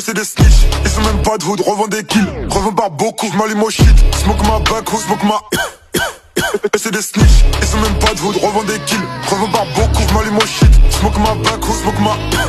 c'est des snitch, ils ont même pas de hood, revends des kills, revends pas beaucoup, m'allume au shit, smoke ma back, smoke ma... c'est des snitch, ils ont même pas de hood, revends des kills, revends pas beaucoup, m'allume au shit, smoke ma back, ou smoke ma...